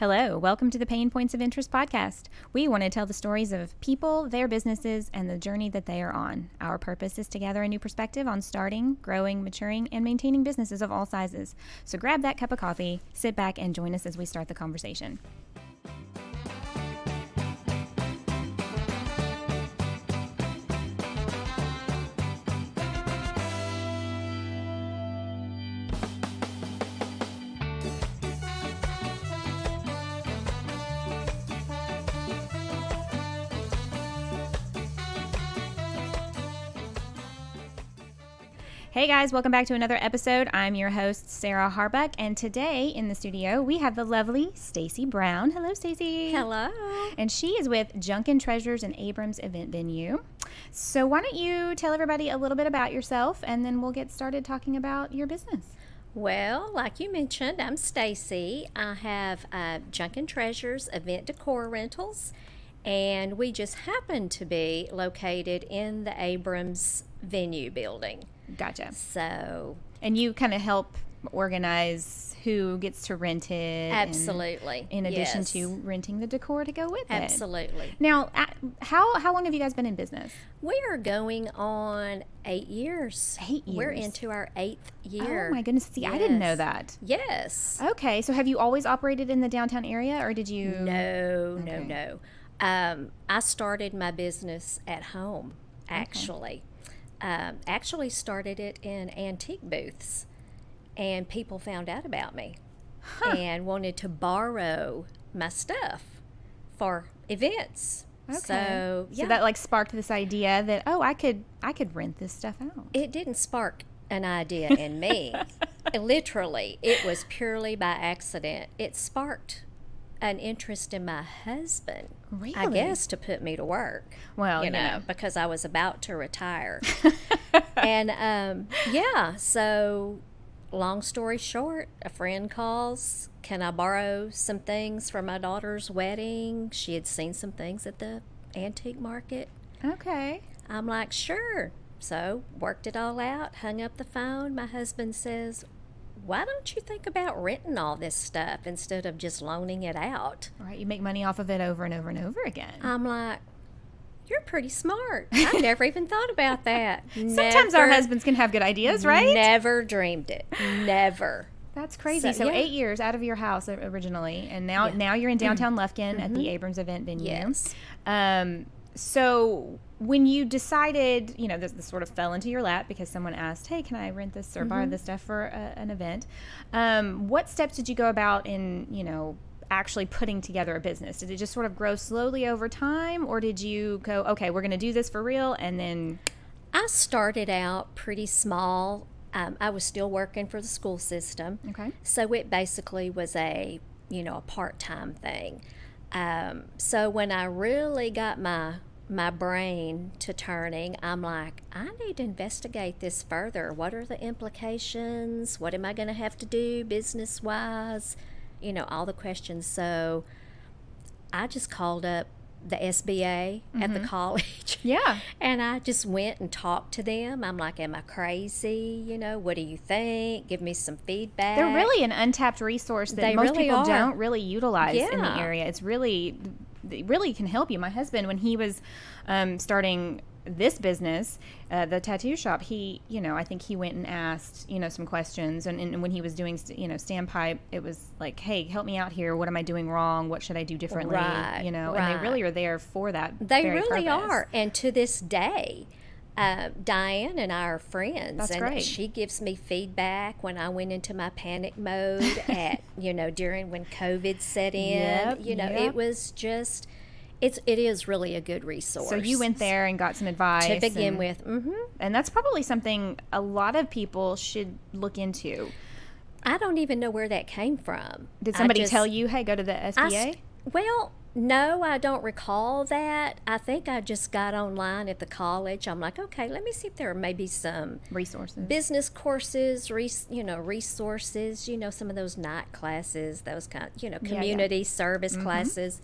Hello, welcome to the PaynePoints of Interest podcast. We want to tell the stories of people, their businesses, and the journey that they are on. Our purpose is to gather a new perspective on starting, growing, maturing, and maintaining businesses of all sizes. So grab that cup of coffee, sit back, and join us as we start the conversation. Hey guys, welcome back to another episode. I'm your host Sarah Harbuck, and today in the studio we have the lovely Stacey Brown. Hello, Stacey. Hello. And she is with Junk'n Treasures and Abrams Event Venue. So why don't you tell everybody a little bit about yourself, and then we'll get started talking about your business. Well, like you mentioned, I'm Stacey. I have uh, Junk'n Treasures Event Decor Rentals, and we just happen to be located in the Abrams Venue building. Gotcha. So, And you kind of help organize who gets to rent it. absolutely. In addition yes. to renting the decor to go with it. Absolutely. Now, how how long have you guys been in business? We are going on eight years. Eight years. We're into our eighth year. Oh my goodness! See, I didn't know that. Yes. Okay, so have you always operated in the downtown area, or did you? No, no, Okay. no. Um, I started my business at home, actually. Um, actually started it in antique booths, and people found out about me and wanted to borrow my stuff for events. Okay. So, yeah, So that like sparked this idea that oh, I could I could rent this stuff out. it didn't spark an idea in me. Literally, it was purely by accident. It sparked an interest in my husband. I guess to put me to work. Well, you know, know. because I was about to retire. and um, yeah, so long story short, a friend calls. Can I borrow some things for my daughter's wedding? She had seen some things at the antique market. Okay. I'm like, sure. So worked it all out, hung up the phone. My husband says, why don't you think about renting all this stuff instead of just loaning it out? Right. you make money off of it over and over and over again. I'm like, you're pretty smart. I never even thought about that. Sometimes our husbands can have good ideas, right? Never dreamed it. Never. That's crazy. So, So, yeah. eight years out of your house originally, and now Yeah. Mm-hmm. now you're in downtown Lufkin at the Abrams Event Venue. Yes. Um, so when you decided, you know, this, this sort of fell into your lap because someone asked, "Hey, can I rent this or Mm-hmm. borrow this stuff for a, an event?" Um, what steps did you go about in, you know, actually putting together a business? Did it just sort of grow slowly over time, or did you go, "Okay, we're going to do this for real," and then I started out pretty small. Um, I was still working for the school system. okay, So it basically was a, you know, a part-time thing. Um, so when I really got my my brain to turning, I'm like, I need to investigate this further. What are the implications? What am I going to have to do business-wise? You know, all the questions. So I just called up the SBA at the mm-hmm. college. yeah, And I just went and talked to them. I'm like, Am I crazy? You know, what do you think? Give me some feedback. they're really an untapped resource that They most really people are. don't really utilize in the area. It's really, really can help you. My husband, when he was um, starting this business, uh, the tattoo shop, he, you know, I think he went and asked, you know, some questions. And, and when he was doing, you know, standpipe, it was like, hey, help me out here. What am I doing wrong? What should I do differently? Right, you know, and they really are there for that. They really purpose. are. And to this day, uh, Diane and I are friends. That's and great. she gives me feedback when I went into my panic mode at, you know, during when COVID set in. Yep, you know, yep. it was just, it's, it is really a good resource. So you went there and got some advice to begin and- with. hmm and that's probably something a lot of people should look into. I don't even know where that came from. Did somebody just- tell you, hey, go to the I SBA? st- well, no, I don't recall that. I think I just got online at the college. I'm like, okay, let me see if there are maybe some Resources. business courses, res, you know, resources, you know, some of those night classes, those kind, you know, Yeah, yeah. community service classes.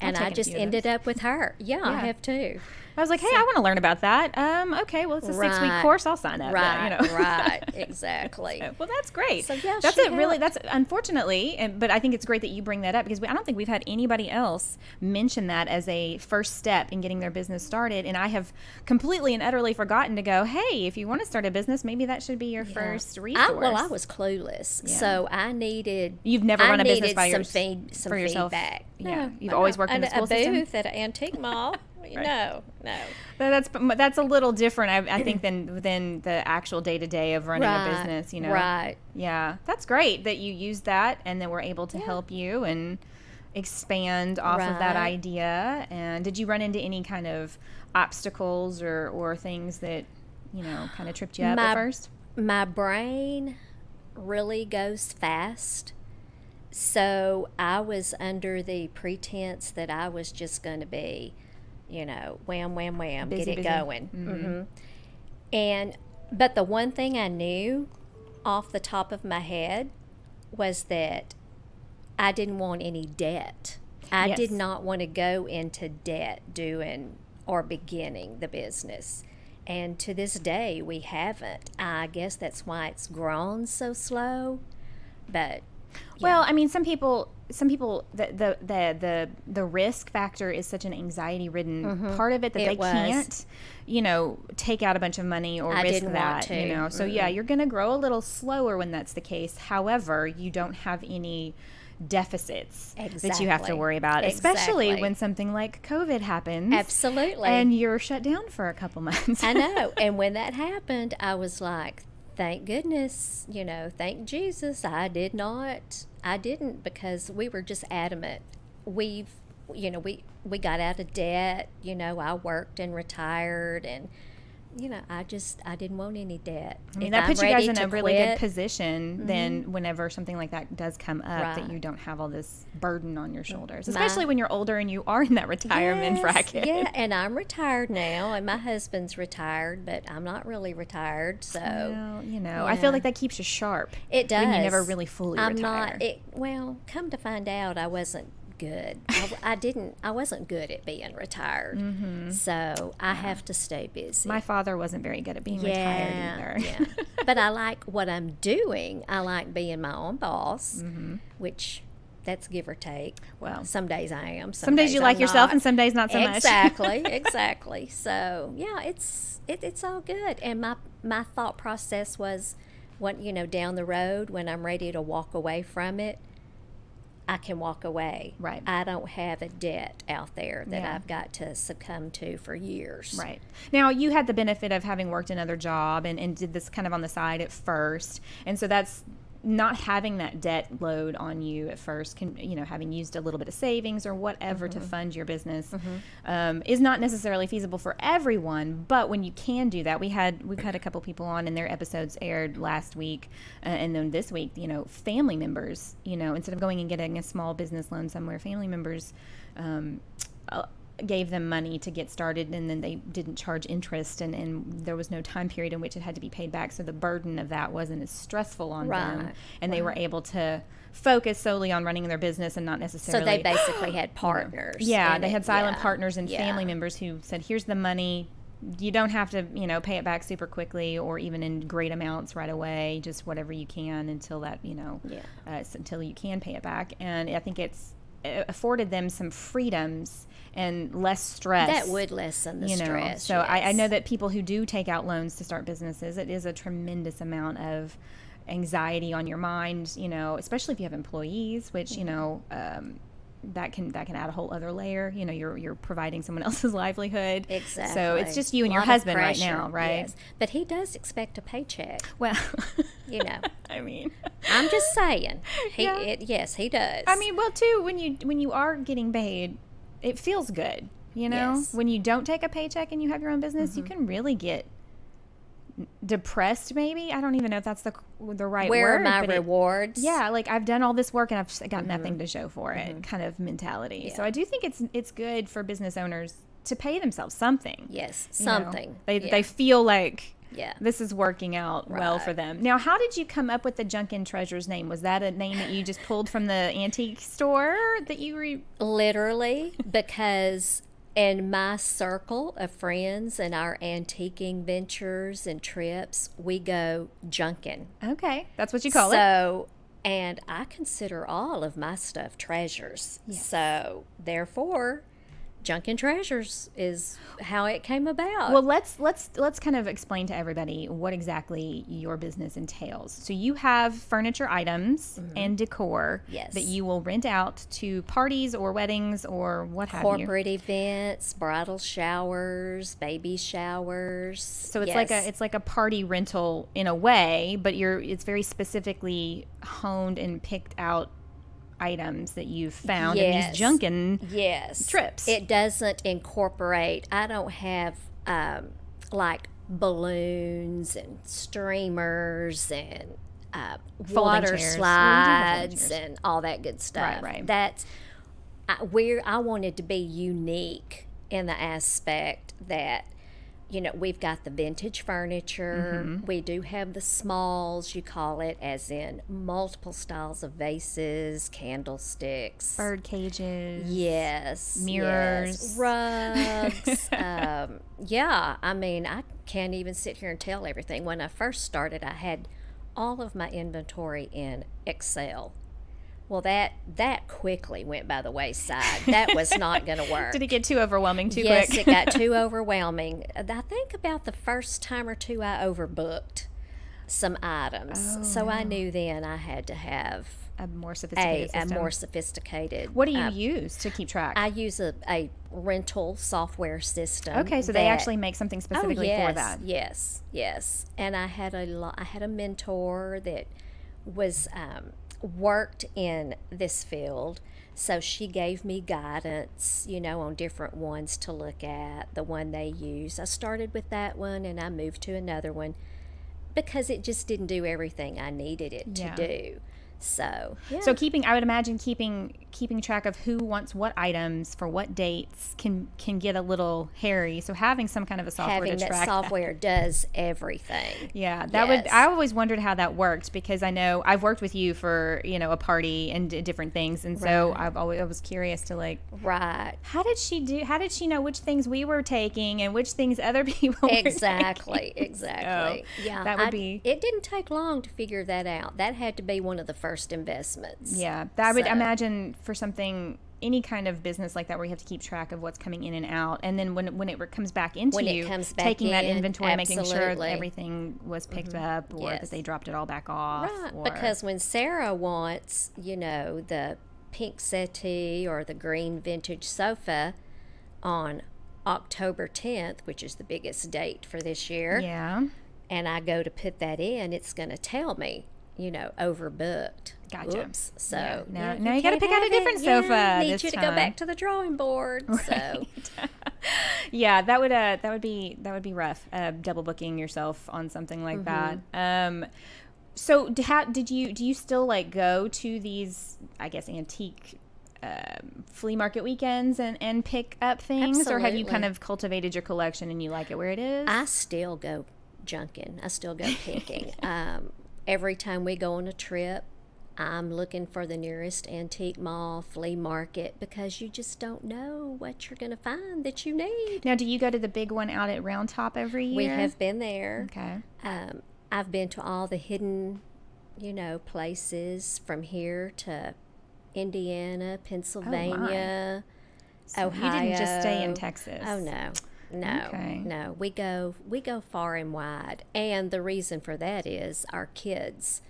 And I just ended up with her. Yeah, I have too. I was like, hey, I want to learn about that. Um, okay, well, it's a six week course. I'll sign up. right, you know. right, exactly. So, well, that's great. So, yeah, that's a really that's unfortunately, and, but I think it's great that you bring that up because we, I don't think we've had anybody else mention that as a first step in getting their business started, and I have completely and utterly forgotten to go. Hey, if you want to start a business, maybe that should be your first resource. I, well, I was clueless, so I needed. You've never I run a business by some yours- feed, some for yourself? feedback. Yeah. No, You've always worked in a, the school a system? booth at an antique mall. No, no. But that's but that's a little different, I, I think, than than the actual day to day of running a business. You know, right. Yeah, that's great that you used that, and then we're able to help you and expand off of that idea. And did you run into any kind of obstacles or or things that you know kind of tripped you up My- at first? my brain really goes fast. So I was under the pretense that I was just going to be, you know, wham, wham, wham, Busy, get it busy. going. hmm And, but the one thing I knew off the top of my head was that I didn't want any debt. I Yes. did not want to go into debt doing or beginning the business. And to this day, we haven't. I guess that's why it's grown so slow. But Well, I mean, some people, some people, the the the the, the risk factor is such an anxiety ridden part of it that Mm-hmm. they was. can't, you know, take out a bunch of money or I risk that. You know, so yeah, you're going to grow a little slower when that's the case. However, you don't have any deficits that you have to worry about, especially when something like COVID happens. absolutely. And you're shut down for a couple months. I know. And when that happened, I was like, thank goodness, you know, thank Jesus. I did not, I didn't because we were just adamant. We've, you know, we, we got out of debt. You know, I worked and retired and, you know, I just, I didn't want any debt. I mean, If that I'm puts you guys in a really good position then mm-hmm. whenever something like that does come up that you don't have all this burden on your shoulders My- especially when you're older and you are in that retirement Yes, bracket Yeah, and I'm retired now, and my husband's retired, but I'm not really retired, so well, you know i feel like that keeps you sharp it does. when you never really fully I'm retire not. It, well, come to find out, I wasn't good. I, I didn't. I wasn't good at being retired, so I have to stay busy. Mm-hmm. my father wasn't very good at being yeah, retired either yeah. but I like what I'm doing. I like being my own boss, Mm-hmm. which that's give or take. well Some days I am. Some, some days you like I'm yourself not. and some days not so much exactly exactly so yeah it's it, it's all good and my my thought process was what you know down the road when i'm ready to walk away from it i can walk away Right. i don't have a debt out there that Yeah. i've got to succumb to for years Right. Now, you had the benefit of having worked another job and, and did this kind of on the side at first. And so that's not having that debt load on you at first, can, you know, having used a little bit of savings or whatever to fund your business um, is not necessarily feasible for everyone. But when you can do that, we had, we've had a couple people on and their episodes aired last week uh, and then this week, you know, family members, you know, instead of going and getting a small business loan somewhere, family members, um, gave them money to get started and then they didn't charge interest and, and there was no time period in which it had to be paid back so the burden of that wasn't as stressful on them Right, and they were able to focus solely on running their business and not necessarily. so they basically had partners yeah they it. had silent Yeah. partners and Yeah. family members who said here's the money you don't have to you know pay it back super quickly or even in great amounts right away just whatever you can until that you know Yeah. uh, until you can pay it back and i think it's it afforded them some freedoms and less stress that would lessen the you know. stress so I, I know that people who do take out loans to start businesses it is a tremendous amount of anxiety on your mind you know especially if you have employees which you know um, that can that can add a whole other layer you know you're you're providing someone else's livelihood Exactly. so it's just you and your husband right now right yes. But he does expect a paycheck. well You know, i mean I'm just saying. He, Yeah. it, yes, he does. I mean, well, too, when you when you are getting paid, it feels good. You know, Yes. Mm-hmm. when you don't take a paycheck and you have your own business, you can really get depressed. Maybe I don't even know if that's the the right where word. are my but it- rewards? yeah, like I've done all this work and I've got Mm-hmm. nothing to show for it, kind of mentality. So I do think it's it's good for business owners to pay themselves something. Yes, you know. something. They yeah. they feel like yeah. this is working out well for them. Now, how did you come up with the Junk'n Treasures name? Was that a name that you just pulled from the antique store that you re? Literally, because in my circle of friends and our antiquing ventures and trips, we go junking. Okay, that's what you call it. So, and I consider all of my stuff treasures. So, therefore, Junk'n Treasures is how it came about. Well, let's let's let's kind of explain to everybody what exactly your business entails. So you have furniture items and decor Mm-hmm. Yes. that you will rent out to parties or weddings or what have you. corporate events, bridal showers, baby showers. So it's like a it's like a party rental in a way, but you're it's very specifically honed and picked out items that you've found in Yes. these Junkin yes trips. It doesn't incorporate. I don't have um, like balloons and streamers and uh, water chairs. We do have folding slides and all that good stuff. right. That's I, where I wanted to be unique in the aspect that you know we've got the vintage furniture Mm-hmm. we do have the smalls you call it as in multiple styles of vases candlesticks bird cages. Yes. Mirrors. yes, rugs. um, yeah, I mean, I can't even sit here and tell everything. When I first started, I had all of my inventory in Excel. Well, that that quickly went by the wayside. That was not going to work. Did it get too overwhelming too yes, quick? Yes, it got too overwhelming. I think about the first time or two I overbooked some items. Oh, so I knew then I had to have a more a, sophisticated a system. more sophisticated what do you uh, use to keep track? I use a, a rental software system. okay, so they actually make something oh, specifically yes, for that. Yes, yes. And I had a lo- I had a mentor that was um, worked in this field, so she gave me guidance, you know, on different ones to look at. The one they use, I started with that one, and I moved to another one because it just didn't do everything I needed it Yeah. to do. So, yeah. So keeping, I would imagine keeping keeping track of who wants what items for what dates can can get a little hairy. So having some kind of a software having to that track software does everything. Yeah, that would. I always wondered how that worked because I know I've worked with you for you know a party and d- different things, and so I've always I was curious to like, Right. how did she do? How did she know which things we were taking and which things other people were Exactly, taking? exactly. yeah, that would I- be- It didn't take long to figure that out. That had to be one of the first investments. Yeah, that I would imagine for something any kind of business like that where you have to keep track of what's coming in and out, and then when when it re- comes back into When it you, comes back taking that in, inventory, making sure that everything was picked mm-hmm. up, or Yes. that they dropped it all back off. Right, or, because when Sarah wants, you know, the pink settee or the green vintage sofa on October 10th, which is the biggest date for this year, yeah, and I go to put that in, it's going to tell me, you know, overbooked. Gotcha. Oops. So Yeah. Now- now you gotta pick out a different it. Yeah, sofa Need this you to time. go back to the drawing board. So yeah, that would uh, that would be that would be rough. Uh, double booking yourself on something like Mm-hmm. that. Um, so d- how did you do? You still like go to these? I guess antique. Um, flea market weekends and, and pick up things or have you kind of cultivated your collection and you like it where it is I still go junking. I still go picking. um, every time we go on a trip, I'm looking for the nearest antique mall, flea market, because you just don't know what you're going to find that you need. now do you go to the big one out at round top every year We have been there. okay Um, I've been to all the hidden, you know, places from here to Indiana, Pennsylvania, So Ohio. you didn't just stay in texas Oh no. No, Okay. no, we go we go far and wide, and the reason for that is our kids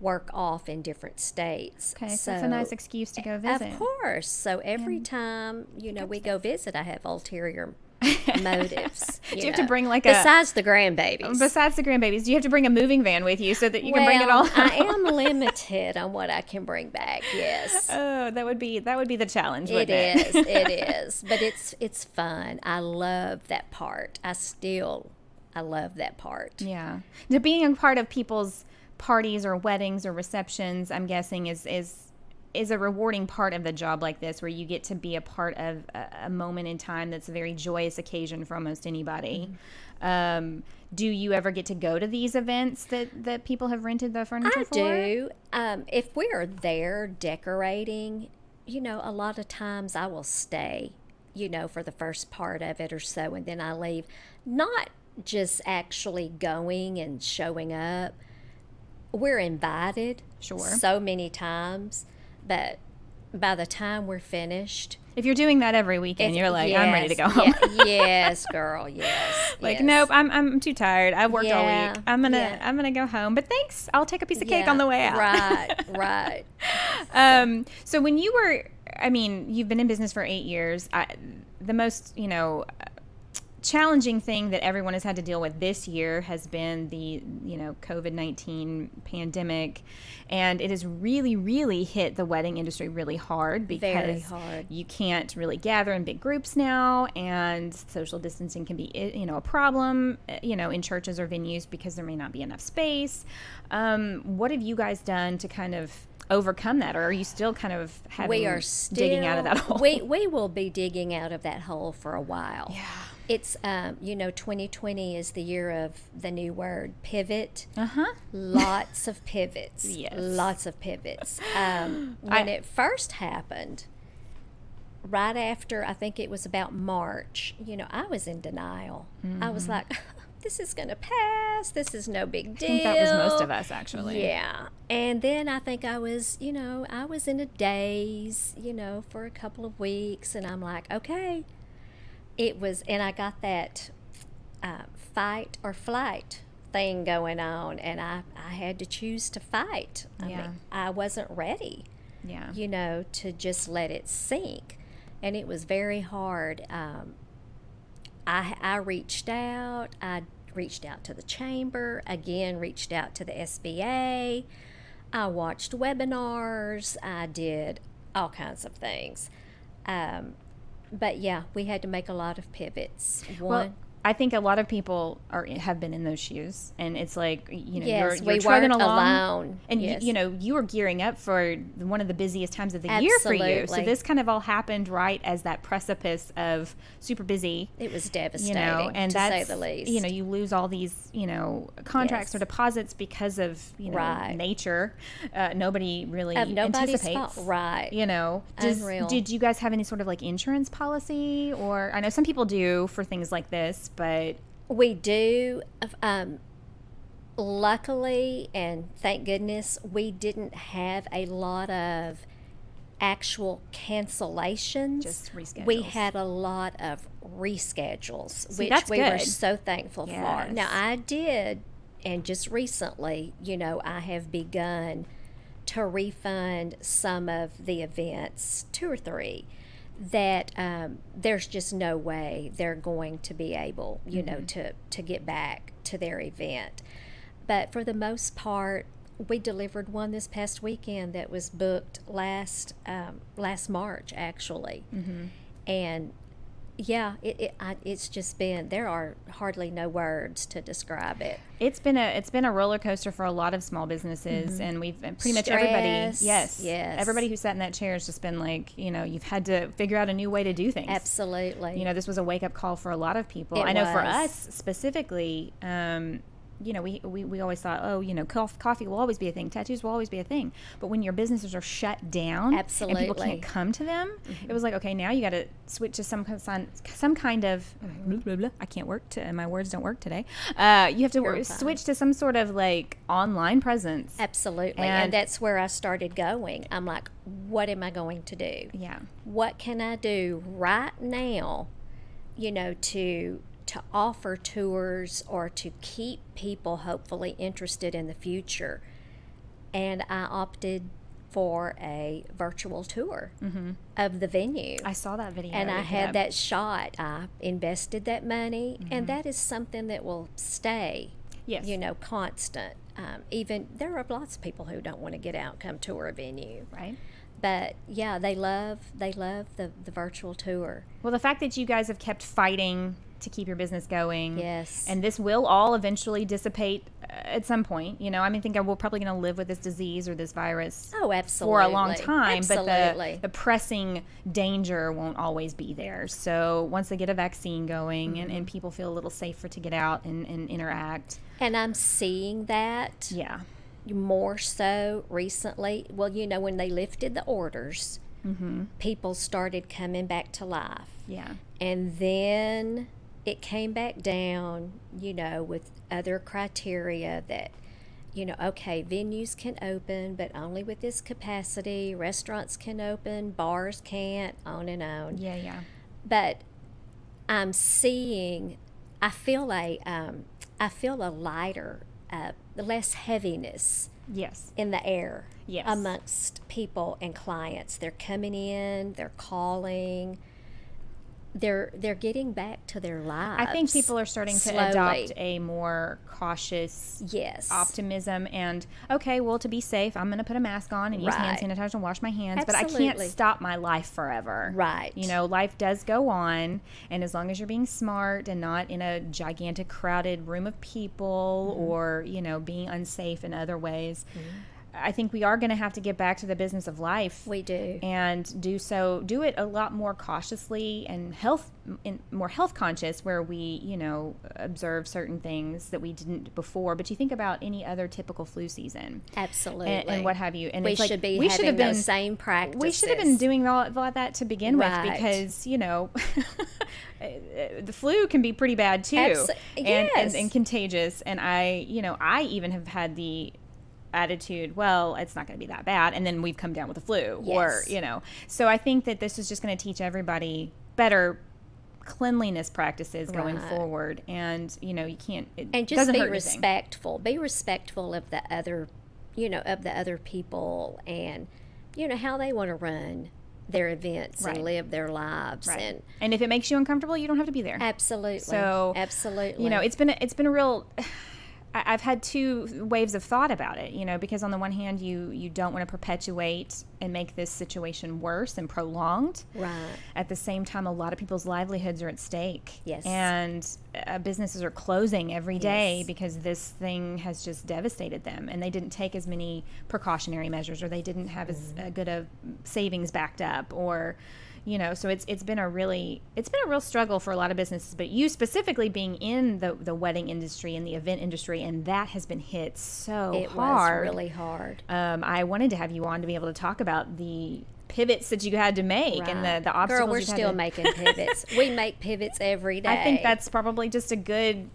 work off in different states. okay so, it's a nice excuse to go visit Of course. So every time you know we go visit, I have ulterior motives. Do you have to bring, like, a- besides the grandbabies? besides the grandbabies do you have to bring a moving van with you so that you can bring it all I am limited on what I can bring back. Yes. Oh, that would be that would be the challenge. It it is. It is. But it's it's fun. I love that part. I still I love that part. Yeah. Now, being a part of people's parties or weddings or receptions, I'm guessing is is is a rewarding part of the job like this, where you get to be a part of a, a moment in time that's a very joyous occasion for almost anybody. Mm-hmm. Um, do you ever get to go to these events that that people have rented the furniture for? I for? do. Um, if we're there decorating, you know, a lot of times I will stay you know, for the first part of it or so, and then I leave. Not just actually going and showing up. We're invited Sure. so many times, but by the time we're finished, If you're doing that every weekend, if- you're like, I'm ready to go yes, home. yeah, yes, girl, yes. like, yes. nope, I'm, I'm too tired. I've worked all week. I'm gonna yeah. I'm gonna go home. But thanks, I'll take a piece of cake on the way out. Right, right. Um, so when you were, I mean, you've been in business for eight years. I, the most, you know, challenging thing that everyone has had to deal with this year has been the, you know, COVID nineteen pandemic, and it has really, really hit the wedding industry really hard because hard. you can't really gather in big groups now, and social distancing can be, you know, a problem, eh, you know, in churches or venues because there may not be enough space. Um, what have you guys done to kind of overcome that, or are you still kind of having we are still digging out of that hole? We we will be digging out of that hole for a while. yeah. It's um, you know, 2020 is the year of the new word pivot. Uh huh. Lots of pivots. Yes. Lots of pivots. Um, when I- it first happened, right after I think it was about March, you know, I was in denial. I was like, this is going to pass. This is no big deal. I think that was most of us actually. Yeah. And then I think I was, you know, I was in a daze, you know, for a couple of weeks. And I'm like, okay. It was, and I got that uh, fight or flight thing going on. And I, I had to choose to fight. I Yeah. mean, I wasn't ready, Yeah. you know, to just let it sink. And it was very hard. Um, I, I reached out. I reached out to the chamber, again, reached out to the SBA. I watched webinars. I did all kinds of things. Um, but yeah, we had to make a lot of pivots. One, Well, I think a lot of people are have been in those shoes, and it's like you know yes, you're, you're we along, alone. and yes. you, you know you were gearing up for one of the busiest times of the year for you. So this kind of all happened right as that precipice of super busy. it was You devastating, know, and to say the least. you know you lose all these you know contracts Yes. or deposits because of you know Right. nature. Uh, nobody really of nobody's anticipates. fault, right? You know, Does, did you guys have any sort of like insurance policy, or I know some people do for things like this, but We do. Um, luckily, and thank goodness, we didn't have a lot of actual cancellations. Just We had a lot of reschedules, See, which we were so thankful for. Now, I did, and just recently, you know, I have begun to refund some of the events, two or three, that um, there's just no way they're going to be able, you know, to, to get back to their event. But for the most part, we delivered one this past weekend that was booked last um, last March, actually, and yeah, it, it I, it's just been there are hardly no words to describe it. It's been a it's been a roller coaster for a lot of small businesses, and we've pretty much everybody. Mm-hmm. Yes, yes. Everybody who sat in that chair has just been like, you know, you've had to figure out a new way to do things. Absolutely, You know, this was a wake up call for a lot of people. It I know for us specifically, um, you know, we, we, we always thought, oh, you know, coffee will always be a thing, tattoos will always be a thing. But when your businesses are shut down and people Mm-hmm. can't come to them, it was like, okay, now you got to switch to some kind some kind of blah, blah, blah. I can't work. To, my words don't work today. Uh, you have to You're wor- fine. switch to some sort of like online presence. absolutely, And- and that's where I started going. I'm like, what am I going to do? Yeah. what can I do right now, you know, to to offer tours or to keep people hopefully interested in the future? And I opted for a virtual tour of the venue. I saw that video. and I had up. that shot. I invested that money, and that is something that will stay, Yes. you know, constant. Um, even there are lots of people who don't want to get out, come tour a venue Right. but yeah, they love they love the the virtual tour. Well, the fact that you guys have kept fighting to keep your business going. Yes. And this will all eventually dissipate uh, at some point. You know, I mean, I think we're probably going to live with this disease or this virus Oh, absolutely. for a long time, Absolutely. but the, the pressing danger won't always be there. So once they get a vaccine going and, Mm-hmm. and people feel a little safer to get out and, and interact, and I'm seeing that yeah. more so recently. Well, you know, when they lifted the orders, people started coming back to life. Yeah. And then it came back down, you know, with other criteria that, you know, okay, venues can open, but only with this capacity. Restaurants can open, bars can't, on and on. Yeah, yeah. But I'm seeing, I feel a, um, I feel a lighter, uh, less heaviness Yes. in the air Yes. amongst people and clients. They're coming in, they're calling, they're they're getting back to their lives. I think people are starting to adopt a more cautious yes optimism and okay, well to be safe, I'm going to put a mask on and use hand sanitizer and wash my hands, but I can't stop my life forever. Right. You know, life does go on, and as long as you're being smart and not in a gigantic crowded room of people Mm-hmm. or, you know, being unsafe in other ways, I think we are going to have to get back to the business of life we do. and do so do it a lot more cautiously and health in, more health conscious where we you know observe certain things that we didn't before but you think about any other typical flu season Absolutely. and, and what have you and we it's like, should be we should have been same practices. we should have been doing all, all that to begin Right. with because you know the flu can be pretty bad too Abso- and, yes. and and contagious and i you know i even have had the attitude well it's not going to be that bad and then we've come down with the flu or you know so i think that this is just going to teach everybody better cleanliness practices going Right. forward and you know you can't it and just doesn't be hurt anything. respectful. Be respectful of the other, you know, of the other people and you know how they want to run their events Right. and live their lives right. and and if it makes you uncomfortable you don't have to be there absolutely. So, absolutely. you know it's been a, it's been a real I- I've had two waves of thought about it, you know, because on the one hand, you you don't want to perpetuate and make this situation worse and prolonged. right. At the same time, a lot of people's livelihoods are at stake. Yes. And uh, businesses are closing every day Yes. because this thing has just devastated them, and they didn't take as many precautionary measures, or they didn't have as Mm-hmm. uh, good of savings backed up, or you know so it's it's been a really it's been a real struggle for a lot of businesses but you specifically being in the the wedding industry and the event industry and that has been hit so It hard was really hard. um, i wanted to have you on to be able to talk about the pivots that you had to make and the the obstacles Girl, we're still to- making pivots. we make pivots every day. i think that's probably just a good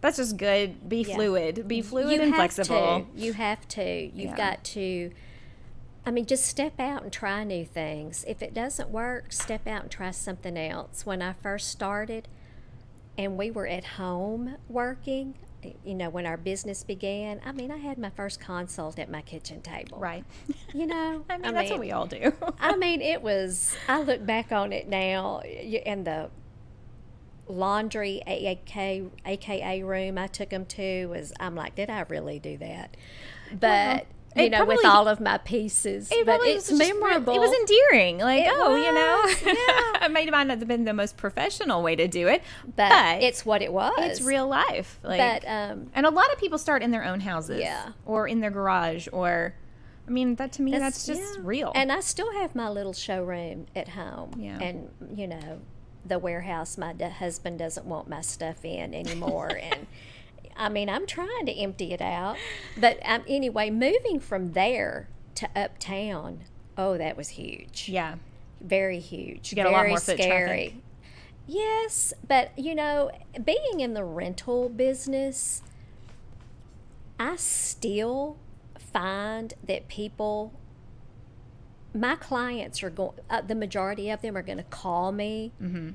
that's just good be Yeah. fluid be fluid you and flexible To. You have to. You've Yeah. got to. I mean, just step out and try new things. If it doesn't work, step out and try something else. When I first started, and we were at home working, you know, when our business began, I mean, I had my first consult at my kitchen table. right You know, i mean that's what we all do I mean, it was. I look back on it now, and the laundry AK, AKA room I took them to was. I'm like, did I really do that? But you it know, with all of my pieces, It but it's was memorable. it was endearing. Like, It oh, you know, was, yeah. it might not have been the most professional way to do it, but, but, it's what it was. it's real life. Like, But um, and a lot of people start in their own houses, Yeah. or in their garage, or, I mean, that to me, that's, just yeah. real. And I still have my little showroom at home. Yeah. And you know, the warehouse my d- husband doesn't want my stuff in anymore, and I mean, I'm trying to empty it out. But um, anyway, moving from there to uptown, oh, that was huge. yeah, Very huge. You get a lot very more foot scary. traffic. Yes, but you know, being in the rental business, I still find that people, my clients are going, uh, the majority of them are going to call me, Mm-hmm.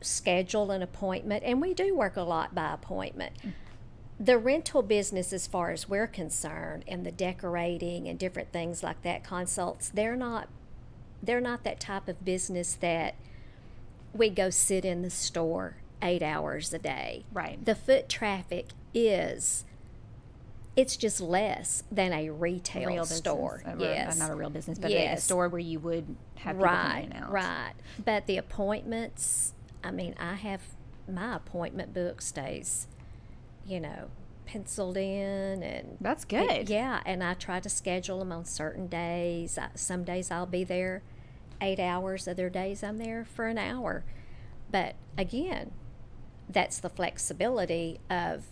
Schedule an appointment, and we do work a lot by appointment. The rental business, as far as we're concerned, and the decorating and different things like that, consults, they're not, they're not that type of business that we go sit in the store eight hours a day right. the foot traffic is it's just less than a retail real store. business. Uh, uh, yes. not a real business, but a, a store where you would have people right, coming in and out. right. But the appointments, I mean, I have my appointment book stays, you know, penciled in and That's good. yeah, and I try to schedule them on certain days. I, some days I'll be there eight hours, other days I'm there for an hour. But again, that's the flexibility of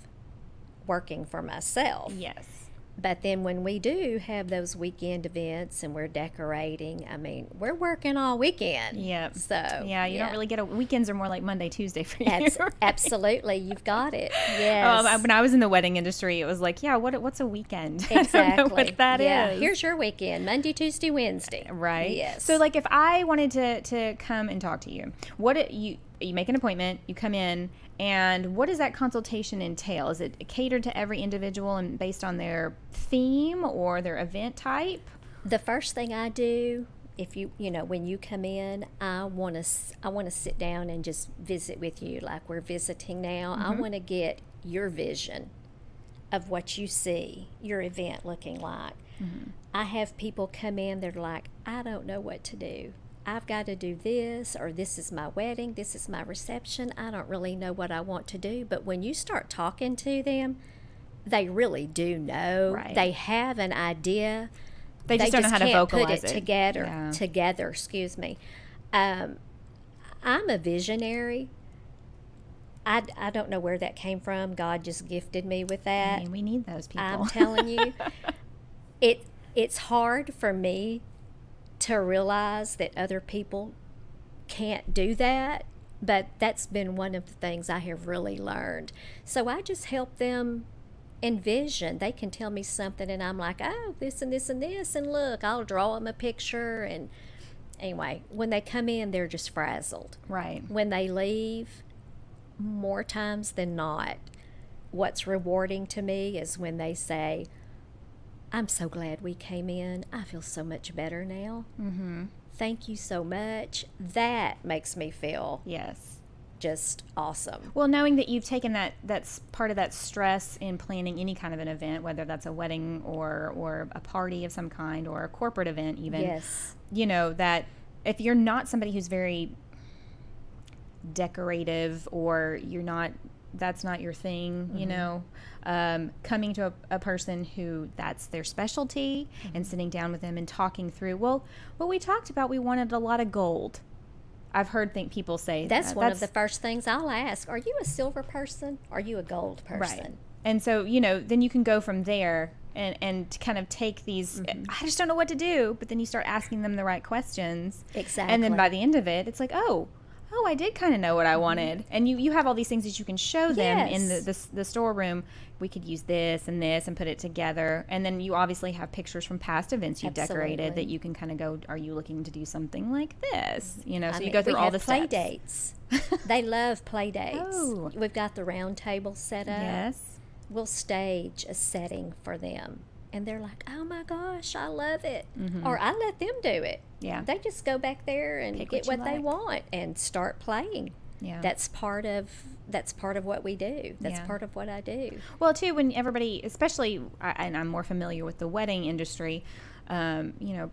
working for myself. Yes. But then when we do have those weekend events and we're decorating, I mean, we're working all weekend. Yeah. So Yeah, you don't really get a weekends are more like Monday, Tuesday for you. Abs- right? absolutely, you've got it. Yes. Um, when I was in the wedding industry, it was like, yeah, what what's a weekend? I exactly. don't know what that is. yeah. Here's your weekend: Monday, Tuesday, Wednesday. right. Yes. So like, if I wanted to to come and talk to you, what it, you you make an appointment, you come in, and what does that consultation entail? Is it catered to every individual and based on their theme or their event type? the first thing I do, if you you know when you come in, I want to I want to sit down and just visit with you like we're visiting now. I mm-hmm. want to get your vision of what you see your event looking like. Mm-hmm. I have people come in, they're like, I don't know what to do. I've got to do this, or this is my wedding, this is my reception. I don't really know what I want to do. But when you start talking to them, they really do know. Right. They have an idea. They just don't know how to vocalize put it, it. together. Yeah. Together, excuse me. Um, I'm a visionary. I, I don't know where that came from. God just gifted me with I that. mean, we need those people. I'm telling you, it it's hard for me to realize that other people can't do that, but that's been one of the things I have really learned. So I just help them envision. They can tell me something, and I'm like, oh, this and this and this, and look, I'll draw them a picture. And anyway, when they come in, they're just frazzled right. when they leave, more times than not, what's rewarding to me is when they say, I'm so glad we came in. I feel so much better now. Mm-hmm. Thank you so much. That makes me feel Yes. just awesome. Well, knowing that you've taken that that's part of that stress in planning any kind of an event, whether that's a wedding or or a party of some kind or a corporate event even. Yes. You know, that if you're not somebody who's very decorative or you're not that's not your thing, you know, um, coming to a, a person who that's their specialty and sitting down with them and talking through, well, what we talked about, we wanted a lot of gold. I've heard think people say That's that. one of the first things I'll ask. Are you a silver person? Are you a gold person? Right. And so, you know, then you can go from there and, and kind of take these, Mm-hmm. I just don't know what to do. But then you start asking them the right questions. Exactly. And then by the end of it, it's like, oh, oh, I did kind of know what I wanted. And you, you have all these things that you can show them in the, Mm-hmm. The, the storeroom. We could use this and this and put it together. And then you obviously have pictures from past events you've decorated that you can kind of go, are you looking to do something like this? You know, so I you mean, go through all the play steps. dates. they love play dates. Oh. We've got the round table set up. Yes. we'll stage a setting for them and they're like oh my gosh i love it or i let them do it Mm-hmm. Yeah. they just go back there and Pick get what what, you they like. want and start playing Yeah. that's part of that's part of what we do that's Yeah. part of what i do Well, too, when everybody, especially, I- and I'm more familiar with the wedding industry, um, you know,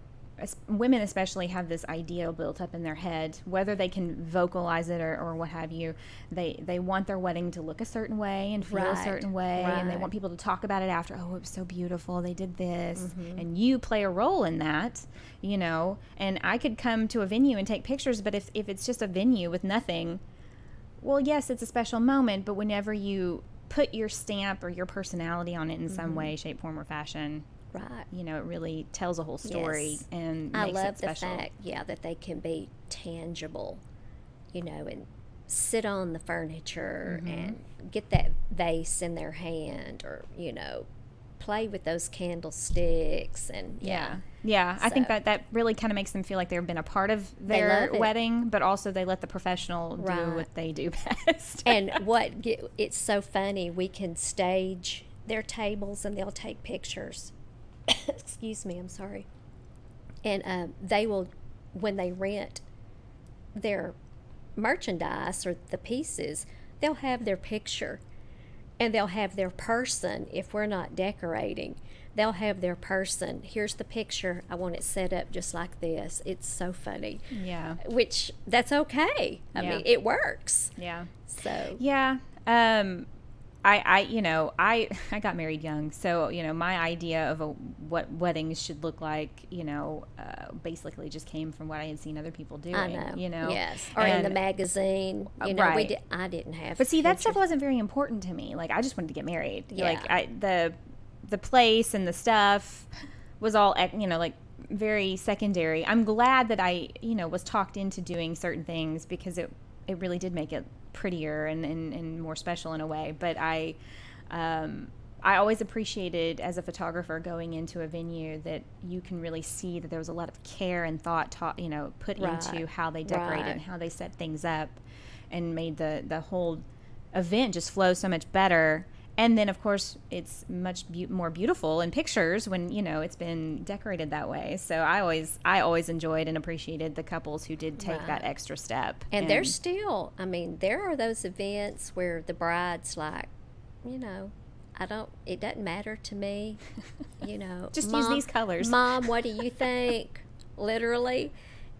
women especially have this ideal built up in their head, whether they can vocalize it or, or what have you. They they want their wedding to look a certain way and feel a certain way, and they want people to talk about it after. Oh, it was so beautiful. They did this, Mm-hmm. and you play a role in that, you know. And I could come to a venue and take pictures, but if if it's just a venue with nothing, well, yes, it's a special moment, but whenever you put your stamp or your personality on it in Mm-hmm. some way, shape, form, or fashion, right you know, it really tells a whole story Yes. and i makes love it the fact yeah that they can be tangible you know and sit on the furniture Mm-hmm. and get that vase in their hand or you know play with those candlesticks and Yeah. Yeah, I think that that really kind of makes them feel like they've been a part of their wedding, but also they let the professional do what they do best. and what get, it's so funny we can stage their tables and they'll take pictures. Excuse me i'm sorry. And um, they will when they rent their merchandise or the pieces they'll have their picture and they'll have their person if we're not decorating they'll have their person here's the picture i want it set up just like this it's so funny yeah. which that's okay i Yeah. mean it works Yeah. so Yeah. Um I, I you know I I got married young so you know my idea of a, what weddings should look like you know uh, basically just came from what I had seen other people doing I know. you know Yes. Or in the magazine. You know, we did, I didn't have. But see, that stuff wasn't very important to me. Like, I just wanted to get married. Yeah. Like, I the the place and the stuff was all you know like very secondary. I'm glad that I you know was talked into doing certain things because it it really did make it prettier and, and, and more special in a way. But I um, I always appreciated as a photographer going into a venue that you can really see that there was a lot of care and thought taught, you know, put Right. into how they decorated Right. and how they set things up and made the, the whole event just flow so much better. And then, of course, it's much beau more beautiful in pictures when you know it's been decorated that way. So I always, I always enjoyed and appreciated the couples who did take that extra step. And there's still, I mean, there are those events where the bride's like, you know, I don't, it doesn't matter to me, you know. Just use these colors." Mom, what do you think? Literally.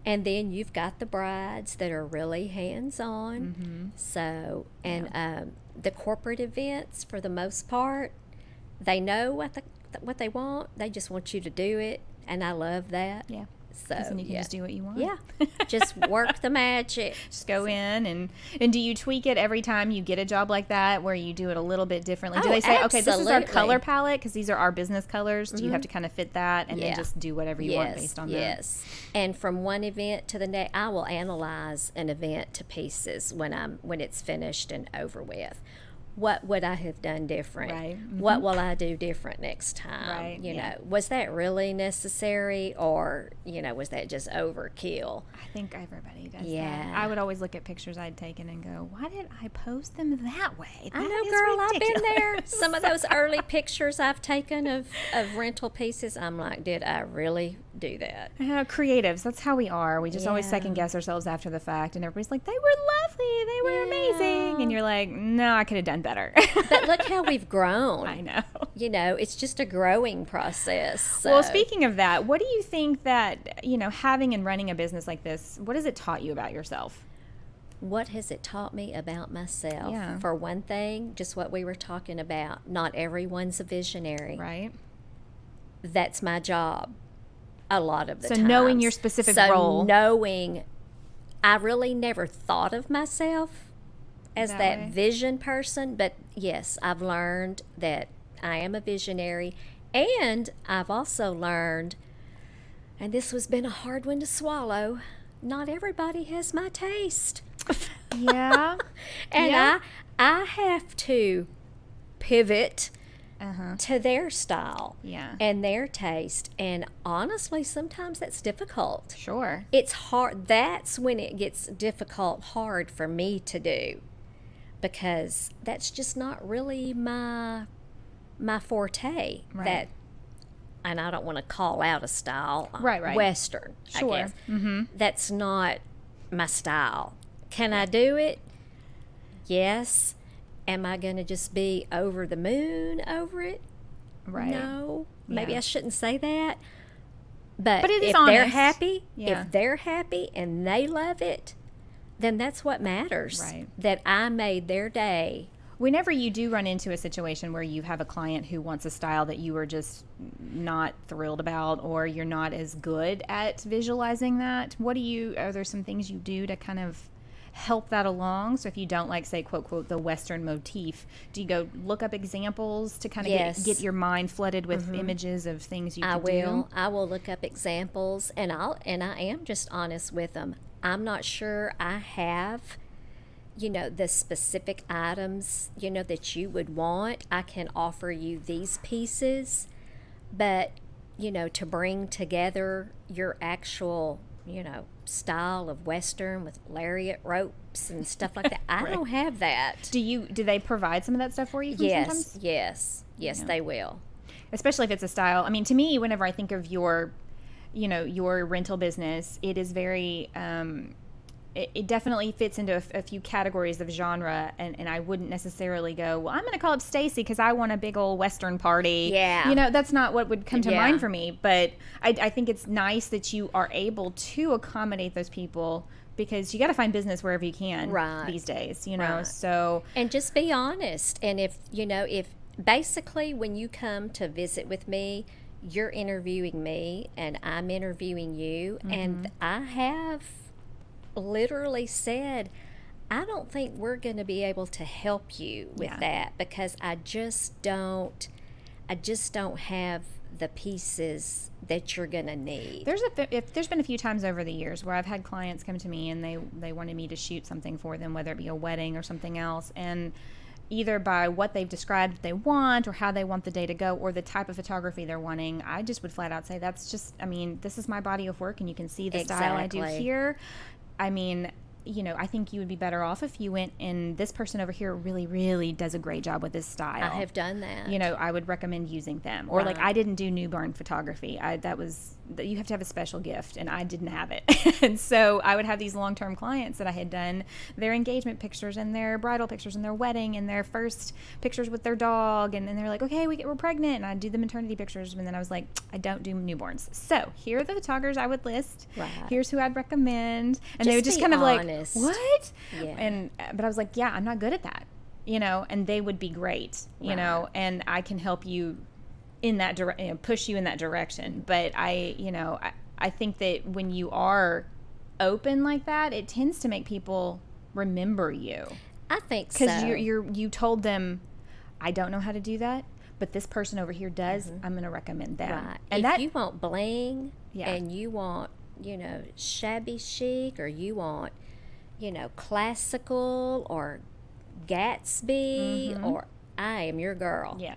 And then you've got the brides that are really hands on. Mm-hmm. So, and um, the corporate events, for the most part, they know what the, what they want. They just want you to do it, and I love that. yeah, So, then you can yeah. just do what you want. Yeah, just work the magic. just go in and and do you tweak it every time you get a job like that where you do it a little bit differently do Oh, they say okay this is our color palette because these are our business colors do you have mm-hmm. to kind of fit that and Yeah. then just do whatever you want based on that yes. And from one event to the next, I will analyze an event to pieces when I'm when it's finished and over with. What would I have done different? Right. What will I do different next time? Right, You yeah. know, was that really necessary, or you know, was that just overkill? i think everybody does Yeah. that i would always look at pictures i'd taken and go why did i post them that way I know, girl. I've been there. Some of those early pictures I've taken of of rental pieces, I'm like, did I really do that? Uh, creatives, that's how we are. We just always second guess ourselves after the fact, and everybody's like, "They were lovely, they were amazing," and you're like, "No, I could have done better." But look how we've grown. I know. you know, it's just a growing process. Well, speaking of that, what do you think that, you know, having and running a business like this, what has it taught you about yourself? what has it taught me about myself? Yeah. For one thing, just what we were talking about. Not everyone's a visionary. Right? That's my job. A lot of the So knowing your specific so role. knowing, I really never thought of myself as That that, vision person, but yes, I've learned that I am a visionary, and I've also learned, and this has been a hard one to swallow. Not everybody has my taste. Yeah. and Yeah. I I have to pivot uh-huh. to their style Yeah. and their taste and honestly sometimes that's difficult. Sure. It's hard that's when it gets difficult hard for me to do because that's just not really my my forte Right. that and I don't want to call out a style uh, Right, right. western Sure. I guess. Mm-hmm. That's not my style. Can I do it? Yes. Am I going to just be over the moon over it? Right. No. Maybe Yeah. I shouldn't say that. But, But it is if they're happy, Yeah. if they're happy and they love it, then that's what matters. Right. That I made their day. Whenever you do run into a situation where you have a client who wants a style that you are just not thrilled about or you're not as good at visualizing that, what do you are there some things you do to kind of help that along? So if you don't like say quote quote the western motif, do you go look up examples to kind of Yes. Mm-hmm. get, get your mind flooded with images of things you I will. do? I will look up examples and I'll and I am just honest with them. I'm not sure I have you know the specific items you know that you would want. I can offer you these pieces, but you know to bring together your actual you know style of western with lariat ropes and stuff like that. I don't have that. Do you do they provide some of that stuff for you? Yes, sometimes? yes, yes, they will. especially if it's a style. I mean, to me, whenever I think of your, you know, your rental business, it is very. Um, it, it definitely fits into a, f- a few categories of genre, and, and I wouldn't necessarily go. Well, I'm going to call up Stacey because I want a big old Western party. Yeah. you know, that's not what would come to Yeah. mind for me. But I, I think it's nice that you are able to accommodate those people because you got to find business wherever you can Right. these days. You know, Right. so And just be honest. And if, you know, if basically when you come to visit with me, you're interviewing me and I'm interviewing you. And mm-hmm. I have literally said, I don't think we're going to be able to help you with Yeah. that because I just don't. I just don't have the pieces that you're gonna need. There's a if there's been a few times over the years where I've had clients come to me and they they wanted me to shoot something for them, whether it be a wedding or something else, and either by what they've described they want or how they want the day to go or the type of photography they're wanting, I just would flat out say that's just I mean, this is my body of work and you can see the style I do Exactly. here. I mean, you know, I think you would be better off if you went and this person over here really, really does a great job with this style. I have done that. you know, I would recommend using them. Or like I didn't do newborn photography. I that was that you have to have a special gift, and I didn't have it. and so I would have these long term clients that I had done their engagement pictures and their bridal pictures and their wedding and their first pictures with their dog, and then they're like, okay, we get, we're pregnant, and I do the maternity pictures, and then I was like, I don't do newborns. So here are the photographers I would list. Right. Here's who I'd recommend, and they Just would just kind of like, what? Yeah. And uh, but I was like, yeah, I'm not good at that, you know. And they would be great, you know, and I can help you in that direction, you know, push you in that direction. But I, you know, I, I think that when you are open like that, it tends to make people remember you I think so. because you're, you're you told them, I don't know how to do that, but this person over here does. I'm going to recommend. Mm-hmm. right. And if that you want bling Yeah. and you want, you know, shabby chic or you want, you know, classical or Gatsby or I am your girl. Mm-hmm. yeah.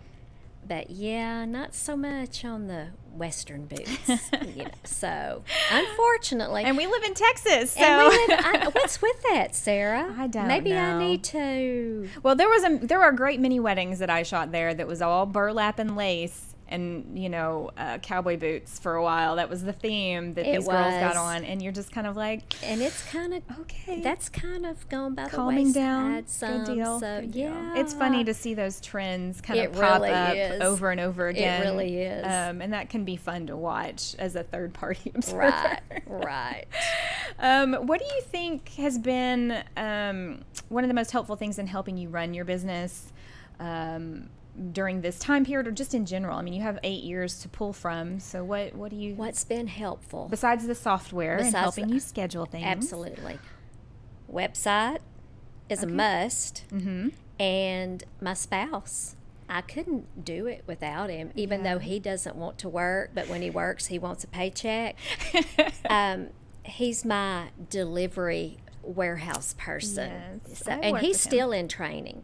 But yeah, not so much on the western boots. you know. So unfortunately And we live in Texas, so And we live, I, what's with that, Sarah? I don't Maybe know. I need to. Well, there was a there were a great many weddings that I shot there that was all burlap and lace and you know uh, cowboy boots for a while. That was the theme that It these girls got on, and you're just kind of like, And it's kind of okay, that's kind of gone by calming the down. some. Good deal. So good deal. yeah, it's funny to see those trends kind It of pop really up is. over and over again. It really is. um, and that can be fun to watch as a third party observer. Right, right. Um, what do you think has been um, one of the most helpful things in helping you run your business um, during this time period, or just in general? I mean, you have eight years to pull from. So, what what do you What's been helpful? besides the software and helping the- you schedule things? Absolutely. Website is a must, Mm-hmm. and my spouse. I couldn't do it without him, even though he doesn't want to work. But when he works, he wants a paycheck. um, he's my delivery warehouse person, Yes, so, and he's still in training.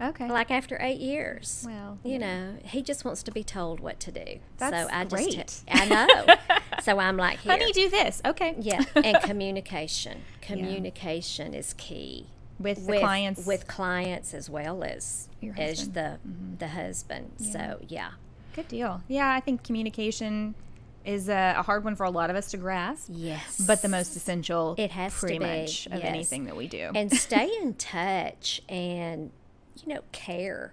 Okay. Like after eight years, Well, you know, he just wants to be told what to do. That's so I great. just, I know. so I'm like, here, Honey, do this. Okay. yeah, and communication. Communication is key With the with clients. with clients as well as Your as the mm-hmm. the husband. So yeah, Good deal. Yeah, I think communication is a, a hard one for a lot of us to grasp, yes, but the most essential. It has to pretty be, much of yes. anything that we do. and stay in touch and you know care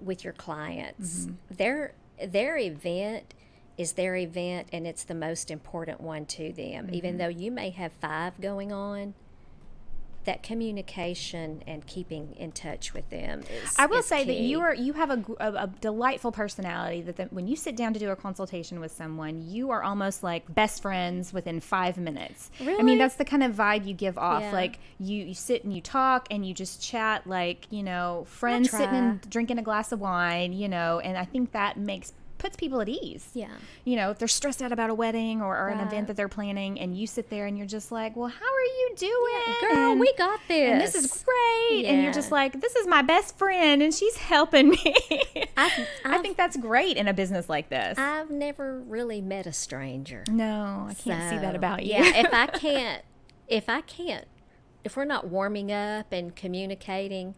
with your clients. Mm-hmm. Their their event is their event and it's the most important one to them. Mm-hmm. Even though you may have five going on, that communication and keeping in touch with them is I will is say that you are you have a, a, a delightful personality. That the, when you sit down to do a consultation with someone, you are almost like best friends within five minutes. I mean, that's the kind of vibe you give off. Yeah. Like you, you sit and you talk and you just chat like you know friends sitting and drinking a glass of wine. You know, and I think that makes puts people at ease. Yeah. You know, if they're stressed out about a wedding or, or an event that they're planning, and you sit there and you're just like, "Well, how are you doing, Girl, And- we got this. and this is great. And you're just like, this is my best friend, and she's helping me. I've, I think that's great in a business like this. I've never really met a stranger. no, I can't see that about you. Yeah, if I can't, if I can't, if we're not warming up and communicating,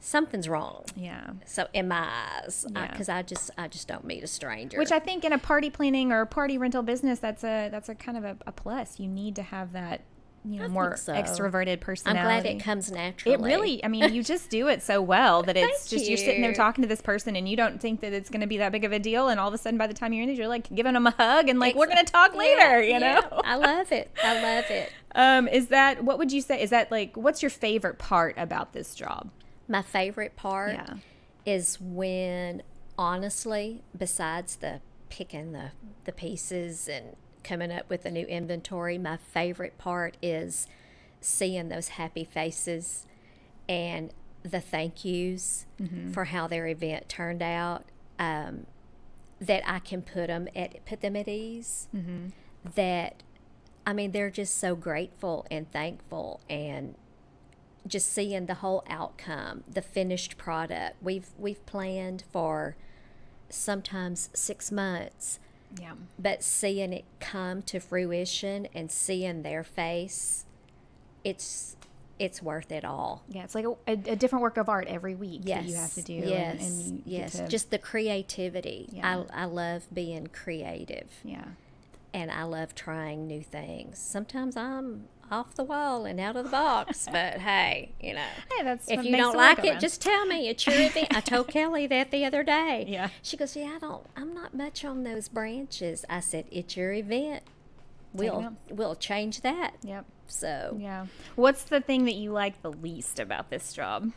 something's wrong. yeah. So in my eyes, Yeah. because I, just I just don't meet a stranger. Which I think in a party planning or party rental business, that's a that's a kind of a, a plus. You need to have that, you know, I more so. extroverted personality. I'm glad it comes naturally. It really, I mean, you just do it so well that it's just you're sitting there talking to this person and you don't think that it's going to be that big of a deal. And all of a sudden, by the time you're in it, you're like giving them a hug and like, we're going to talk Yeah, later, you know? I love it. I love it. Um, is that, what would you say, is that like, what's your favorite part about this job? My favorite part Yeah. is when, honestly, besides the picking the, the pieces and coming up with a new inventory, my favorite part is seeing those happy faces and the thank yous Mm-hmm. for how their event turned out. Um, that I can put them at put them at ease. That I mean, they're just so grateful and thankful and just seeing the whole outcome, the finished product. We've we've planned for sometimes six months, Yeah. but seeing it come to fruition and seeing their face, it's it's worth it all. Yeah, it's like a, a, a different work of art every week Yes, that you have to do. Yes, and, and yes. Just the creativity. Yeah. I I love being creative. yeah. and I love trying new things. Sometimes I'm off the wall and out of the box, but hey, you know. Hey, that's If you don't like it, around. just tell me. It's your event. I told Kelly that the other day. Yeah. She goes, "Yeah, I don't. I'm not much on those branches." I said, "It's your event. We'll we'll change that." Yep. So, Yeah. What's the thing that you like the least about this job?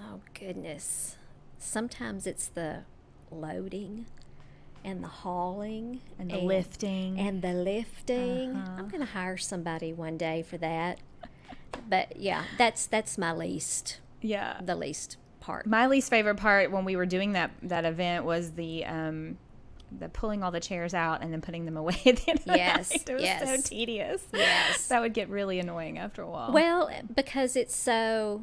oh goodness. Sometimes it's the loading and the hauling And the lifting. and the lifting. Uh-huh. I'm going to hire somebody one day for that. But yeah, that's that's my least yeah. the least part. My least favorite part when we were doing that that event was the um the pulling all the chairs out and then putting them away at the end of the Yes, night. It was so yes. tedious. Yes. That would get really annoying after a while. Well, because it's so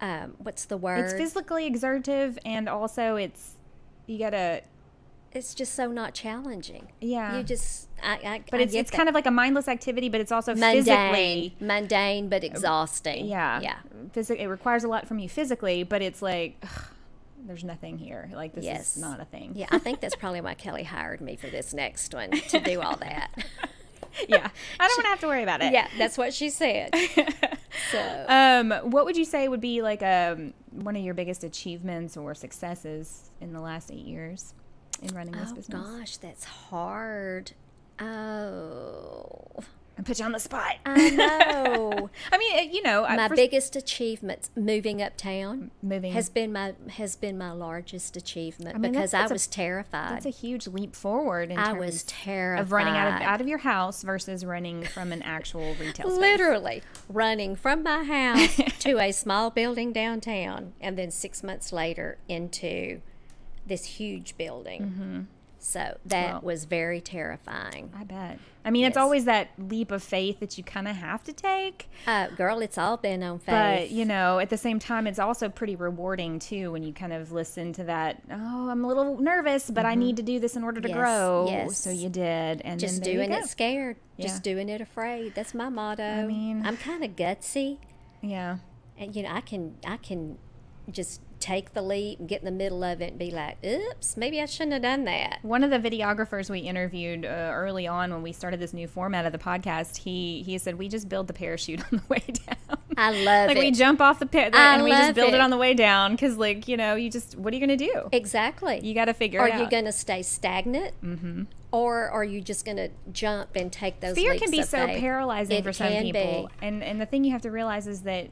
um what's the word? it's physically exertive and also it's you gotta It's just so not challenging. yeah. You just I, I but I it's it's that. kind of like a mindless activity, but it's also mundane, physically mundane but exhausting. yeah Yeah. Physi- it requires a lot from you physically, but it's like ugh, there's nothing here. Like this Yes. is not a thing. Yeah, I think that's probably why Kelly hired me for this next one to do all that. yeah. I don't want to have to worry about it. yeah, that's what she said. So, Um, what would you say would be like um one of your biggest achievements or successes in the last eight years in running this oh business? gosh, that's hard. Oh, I put you on the spot. I know. I mean, you know, my biggest achievement moving uptown moving has been my has been my largest achievement mean, because that's- I that's a- was terrified. that's a huge leap forward. In I was terrified of running out of out of your house versus running from an actual retail space. literally running from my house to a small building downtown, and then six months later into this huge building. So that Mm-hmm. Well- was very terrifying. I bet. I mean, it's always that leap of faith that you kind of have to take. Uh, girl, it's all been on faith. But, you know, at the same time, it's also pretty rewarding too when you kind of listen to that. Oh, I'm a little nervous, but I need to do this in order to Mm-hmm. Yes, grow. yes. So you did. And just doing it scared, Yeah. just doing it afraid. That's my motto. I mean- I'm kind of gutsy, Yeah. and you know, I can I can just take the leap get in the middle of it and be like, "Oops, maybe I shouldn't have done that." One of the videographers we interviewed uh, early on when we started this new format of the podcast, he he said we just build the parachute on the way down. I love like it. we jump off the pit and we just build it. it. on the way down because, like, you know, you just what are you gonna do? exactly. You got to figure are it out. Are you going to stay stagnant, mm-hmm. or are you just going to jump and take those? fear can be so faith? paralyzing It for some people be. and and the thing you have to realize is that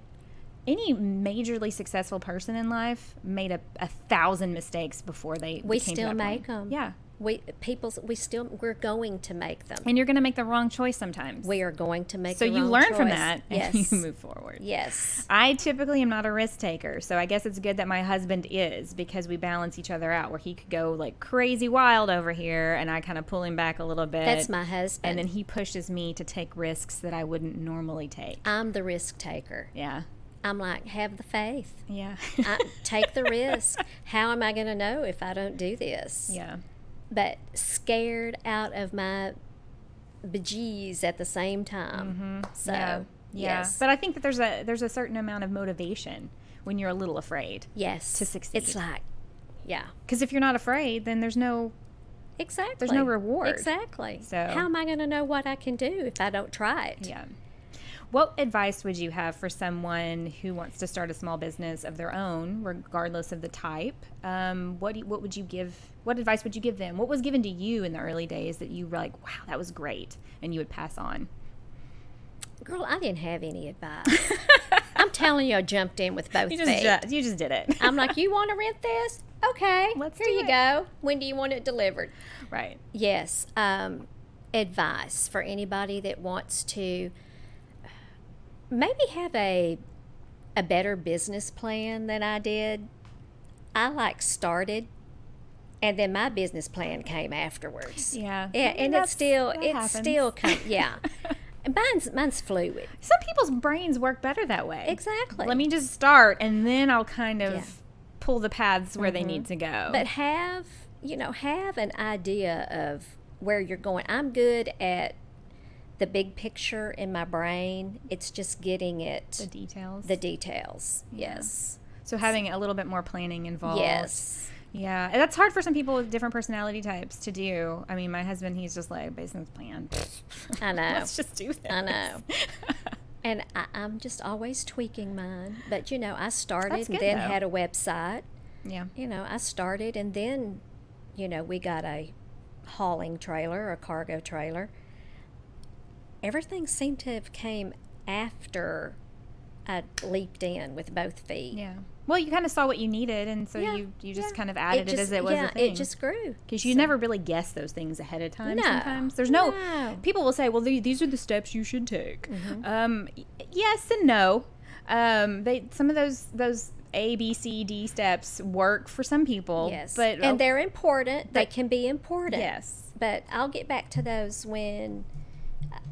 any majorly successful person in life made a, a thousand mistakes before they We still make point. them. yeah We people we still we're going to make them. and you're going to make the wrong choice sometimes We are going to make. so you learn from that Yes. and you move forward Yes. I typically am not a risk taker, so I guess it's good that my husband is because we balance each other out. Where he could go like crazy wild over here, and I kind of pull him back a little bit. That's my husband. and then he pushes me to take risks that I wouldn't normally take. I'm the risk taker. Yeah, I'm like, have the faith. yeah, I, take the risk. How am I going to know if I don't do this? yeah. But scared out of my bejeez at the same time. So, Mm-hmm. yeah, yeah. yes. But I think that there's a there's a certain amount of motivation when you're a little afraid. yes. to succeed. It's like, yeah. Because if you're not afraid, then there's no Exactly. There's no reward. Exactly. So- how am I going to know what I can do if I don't try it? Yeah. What advice would you have for someone who wants to start a small business of their own, regardless of the type? Um, what you, what would you give? What advice would you give them? What was given to you in the early days that you were like, "Wow, that was great," and you would pass on? Girl, I didn't have any advice. I'm telling you, I jumped in with both You feet. ju- you just did it. I'm like, you want to rent this? Okay, Let's here you it." go. When do you want it delivered? right. Yes. Um, advice for anybody that wants to maybe have a a better business plan than I did. I like started and then my business plan came afterwards. Yeah. Yeah, and it's still it's happens. still com- yeah. mine's mine's fluid. Some people's brains work better that way. Exactly. Let me just start and then I'll kind of Yeah. pull the paths where they mm-hmm. need to go. But have you know have an idea of where you're going. I'm good at the big picture in my brain. It's just getting it the details. the details. Yes. so having a little bit more planning involved. Yes. Yeah, that's hard for some people with different personality types to do. I mean, my husband, he's just like business plan. I know. Let's just do this. I know. And I, I'm just always tweaking mine. But you know, I started and good, then though. had a website. yeah. You know, I started and then, you know, we got a hauling trailer, a cargo trailer. Everything seemed to have came after I leaped in with both feet. Yeah. Well, you kind of saw what you needed, and so Yeah, you you just yeah. kind of added it, just- as it was yeah, a thing. it just grew. because you So- never really guess those things ahead of time. No, Sometimes there's no, no. People will say, "Well, the- these are the steps you should take." Mm-hmm. Um, yes and no. Um, they some of those those A, B, C, D steps work for some people. Yes. but and they're important. They can be important. yes, But I'll get back to those when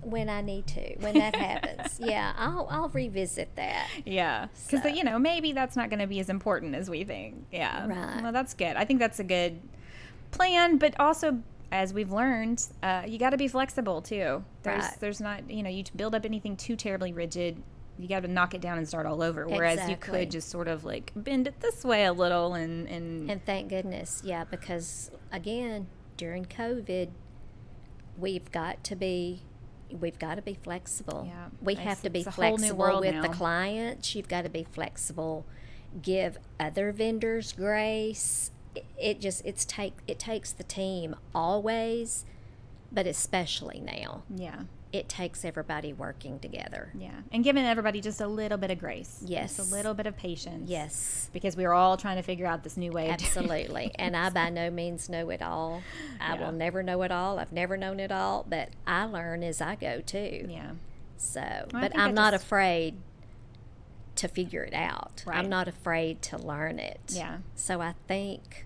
when I need to. When that happens. Yeah, I'll I'll revisit that. yeah, because So- you know maybe that's not going to be as important as we think. Yeah, Right. Well, that's good. I think that's a good plan, but also. As we've learned, uh, you got to be flexible too. There's, Right. there's not, you know, you build up anything too terribly rigid. You got to knock it down and start all over. Whereas you could just sort of like bend it this way a little and and, And thank goodness, yeah, because again, during COVID, we've got to be we've got to be flexible. Yeah, we it's- have to be it's a whole new flexible with now. the clients. You've got to be flexible. Give other vendors grace. It, it just it's take it takes the team always, but especially now. yeah, It takes everybody working together. yeah, and giving everybody just a little bit of grace. Yes. just a little bit of patience. Yes. because we are all trying to figure out this new way. Absolutely. and I by no means know it all. I Yeah. will never know it all. I've never known it all, but I learn as I go too. Yeah, So, I but I'm I not afraid to figure it out. Right. I'm not afraid to learn it. Yeah. So I think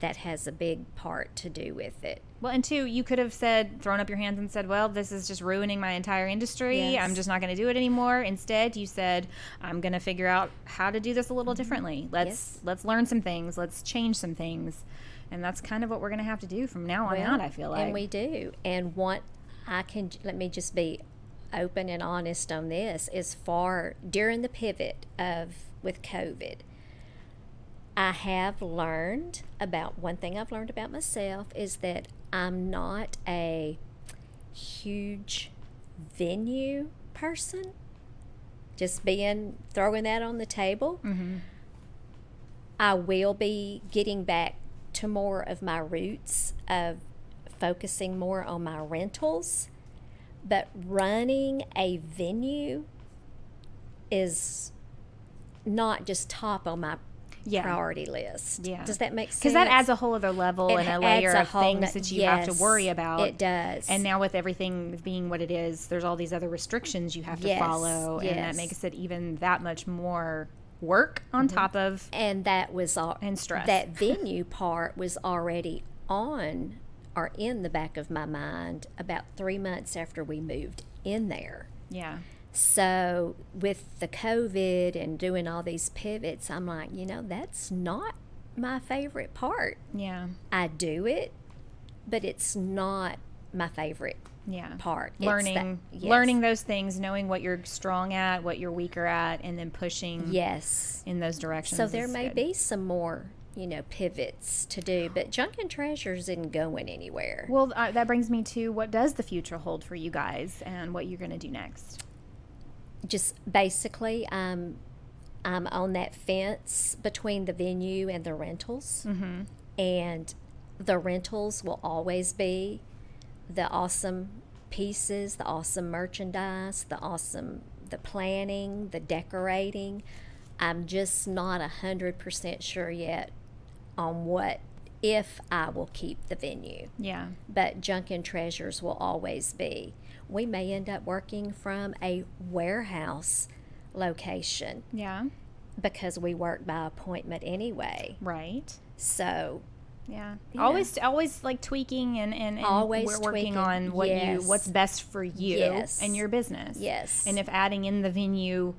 that has a big part to do with it. Well, and two, you could have said, thrown up your hands and said, "Well, this is just ruining my entire industry. Yes. I'm just not going to do it anymore." Instead, you said, "I'm going to figure out how to do this a little differently. Let's Mm-hmm. Yes. let's learn some things. Let's change some things." And that's kind of what we're going to have to do from now on out. I feel like. And we do. And what I can, let me just be open and honest on this, is far during the pivot of with COVID, I have learned about one thing I've learned about myself is that I'm not a huge venue person. Just being throwing that on the table. Mm-hmm. I will be getting back to more of my roots of focusing more on my rentals, but running a venue is not just top on my Yeah. priority list. Yeah. Does that make sense? because that adds a whole other level It and a layer a of things that you have to worry about. It does. And now with everything being what it is, there's all these other restrictions you have to Yes, follow, and that makes it even that much more work on mm-hmm. top of. and that was all And stress. that venue part was already on or in the back of my mind about three months after we moved in there Yeah. So with the covid and doing all these pivots i'm like you know that's not my favorite part Yeah. i do it but it's not my favorite Yeah. part It's that- learning yes. learning those things knowing what you're strong at what you're weaker at and then pushing yes in those directions So there may good. be some more, you know, pivots to do, but Junk'n Treasures isn't going anywhere. well uh, that brings me to what does the future hold for you guys and what you're going to do next Just basically, um, I'm on that fence between the venue and the rentals, mm-hmm. and the rentals will always be the awesome pieces, the awesome merchandise, the awesome the planning, the decorating. I'm just not a hundred percent sure yet on what if I will keep the venue. yeah But junk'n treasures will always be. We may end up working from a warehouse location yeah because we work by appointment anyway. right So Yeah. Yeah. Always, always like tweaking and and, and Always we're working tweaking. on what you what's best for you Yes. and your business. Yes. And if adding in the venue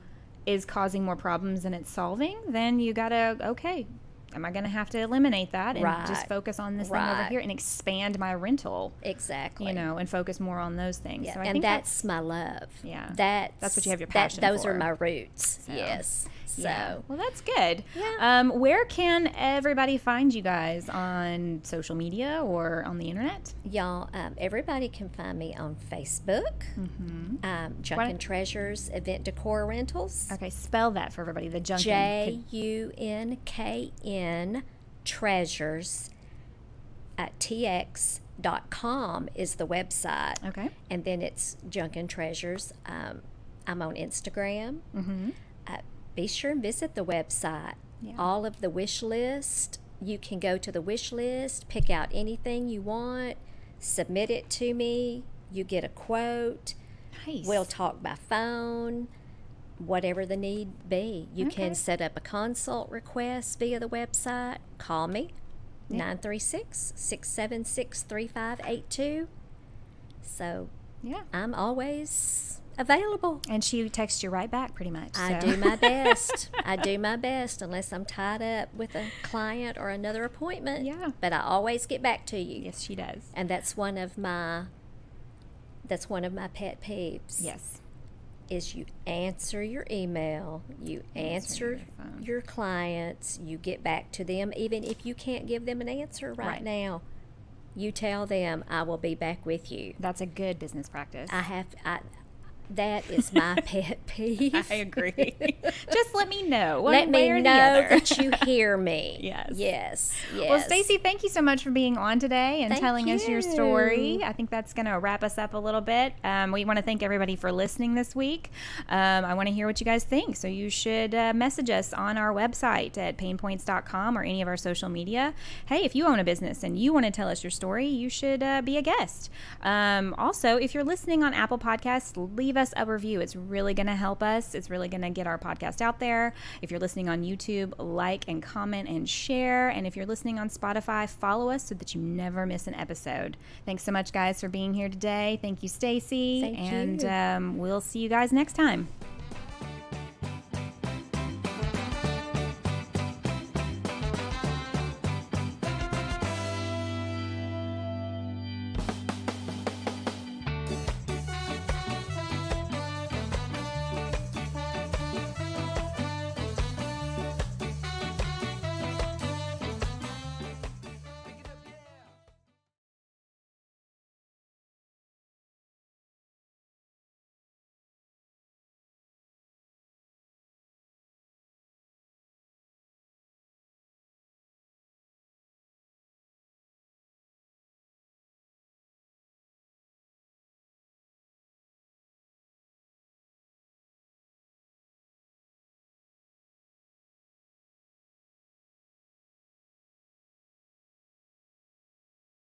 is causing more problems than it's solving, then you gotta okay. Am I gonna have to eliminate that and just focus on this thing over here and expand my rental? Exactly. You know, and focus more on those things. Yeah, So I and think that's, my love. Yeah. That's That's what you have your that- passion those for. are my roots. So, yes. So Yeah. Well, that's good. Yeah. Um, where can everybody find you guys on social media or on the internet? y'all, um, everybody can find me on Facebook. Mm-hmm. Um, Junk'n Treasures Event Decor Rentals. Okay, spell that for everybody. The junk. J U N K N Treasures at tx.com is the website. Okay. And then it's Junk'n Treasures. Um, I'm on Instagram. Mm-hmm. Uh, be sure and visit the website. Yeah. All of the wish list. You can go to the wish list, pick out anything you want, submit it to me. You get a quote. Nice. We'll talk by phone, whatever the need be. You Okay. can set up a consult request via the website. Call me, 936 676 3582. So yeah. I'm always available. And she texts you right back, pretty much. I so. do my best. I do my best unless I'm tied up with a client or another appointment. Yeah. But I always get back to you. Yes, she does. And that's one of my that's one of my pet peeves. Yes. Is you answer your email, you Answer answer, your your clients, you get back to them even if you can't give them an answer right, Right. now. You tell them I will be back with you. That's a good business practice. I have I that is my pet peeve. I agree. Just let me know. one Let me know that you hear me. Yes. Yes. Yes. Well, Stacey, thank you so much for being on today and Thank telling us your story. you. I think that's going to wrap us up a little bit. Um, we want to thank everybody for listening this week. Um, I want to hear what you guys think. So you should uh, message us on our website at paynepoints.com or any of our social media. Hey, if you own a business and you want to tell us your story, you should uh, be a guest. Um, also, if you're listening on Apple Podcasts, leave us a review. It's really going to help us. It's really going to get our podcast out there. If you're listening on YouTube, like and comment and share. And if you're listening on Spotify, follow us so that you never miss an episode. Thanks so much, guys, for being here today. Thank you, Stacy. And. Um, we'll see you guys next time.